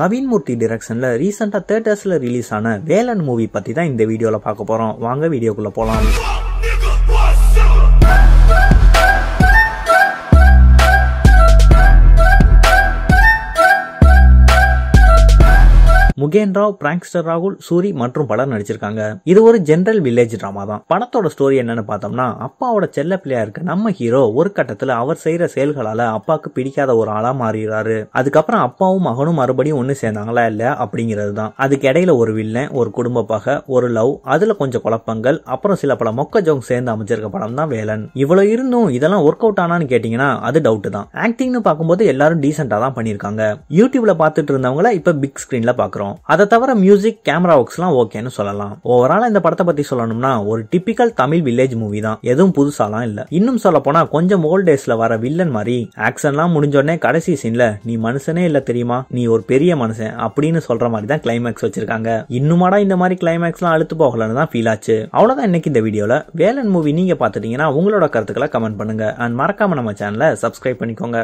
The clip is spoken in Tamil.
கவின்மூர்த்தி டிரெக்ஷனில் ரீசெண்டாக தேட்டர்ஸில் ரிலீஸ் ஆன வேலன் மூவி பற்றி தான் இந்த வீடியோவில் பார்க்க போகிறோம் வாங்க வீடியோக்குள்ளே போகலாம் முகேன் ராவ் பிராங்க்ஸ்டர் ராகுல் சூரி மற்றும் பலர் நடிச்சிருக்காங்க. இது ஒரு ஜென்ரல் வில்லேஜ் டிராமா தான். படத்தோட ஸ்டோரி என்னன்னு பார்த்தோம்னா அப்பாவோட செல்ல பிள்ளையா இருக்க நம்ம ஹீரோ ஒரு கட்டத்துல அவர் செய்யற செயல்களால அப்பாவுக்கு பிடிக்காத ஒரு ஆளா மாறிடுறாரு. அதுக்கப்புறம் அப்பாவும் மகனும் மறுபடியும் ஒண்ணு சேர்ந்தாங்களா இல்ல அப்படிங்கிறது தான். அதுக்கு இடையில ஒரு வில்லன் ஒரு குடும்ப பகை ஒரு லவ் அதுல கொஞ்சம் குழப்பங்கள் அப்புறம் சில பல மொக்க ஜோங் சேர்ந்து அமைச்சிருக்க படம் தான் வேலன். இவ்வளவு இருந்தும் இதெல்லாம் ஒர்க் அவுட் ஆனான்னு கேட்டீங்கன்னா அது டவுட் தான். ஆக்டிங்னு பார்க்கும்போது எல்லாரும் டீசெண்டா தான் பண்ணிருக்காங்க யூடியூப்ல பார்த்துட்டு இருந்தவங்கள இப்ப பிக் ஸ்கிரீன்ல பாக்குறோம். அதை தவிர மியூசிக் கேமரா ஒர்க்ஸ்லாம் ஓகேன்னு சொல்லலாம். ஓவரால் இந்த படத்தை பத்தி சொல்லணும்னா ஒரு டிபிக்கல் தமிழ் வில்லேஜ் மூவி தான். எதுவும் புதுசாலாம் இல்ல. இன்னும் சொல்ல போனா கொஞ்சம் ஓல்ட் டேஸ்ல வர வில்லன் மாதிரி ஆக்ஷன்லாம் முடிஞ்சோடனே கடைசி சீன்ல நீ மனுஷனே இல்ல தெரியுமா? நீ ஒரு பெரிய மனுஷன் அப்படின்னு சொல்ற மாதிரி தான் கிளைமேக்ஸ் வச்சிருக்காங்க. இன்னுமாடா இந்த மாதிரி கிளைமேக்ஸ்லாம் அழுத்து போகலன்னு தான் ஃபீல் ஆச்சு. அவ்வளவுதான் இன்னைக்கு இந்த வீடியோல வேலன் மூவி நீங்க பாத்துட்டீங்கன்னா உங்களோட கருத்துக்களை கமெண்ட் பண்ணுங்க. அண்ட் மறக்காம நம்ம சேனலை சப்ஸ்கிரைப் பண்ணிக்கோங்க.